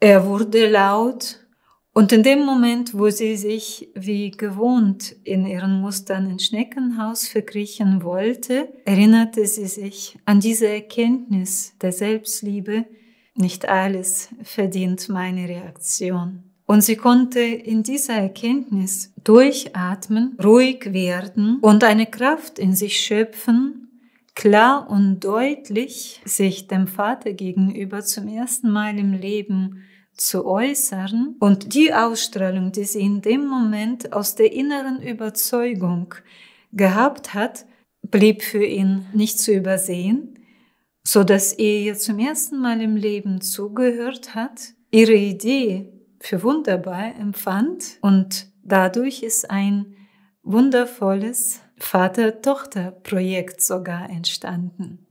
Er wurde laut und in dem Moment, wo sie sich wie gewohnt in ihren Mustern in Schneckenhaus verkriechen wollte, erinnerte sie sich an diese Erkenntnis der Selbstliebe, nicht alles verdient meine Reaktion. Und sie konnte in dieser Erkenntnis durchatmen, ruhig werden und eine Kraft in sich schöpfen, klar und deutlich sich dem Vater gegenüber zum ersten Mal im Leben zu äußern und die Ausstrahlung, die sie in dem Moment aus der inneren Überzeugung gehabt hat, blieb für ihn nicht zu übersehen, so dass er ihr zum ersten Mal im Leben zugehört hat, ihre Idee für wunderbar empfand und dadurch ist ein wundervolles Vater-Tochter-Projekt sogar entstanden.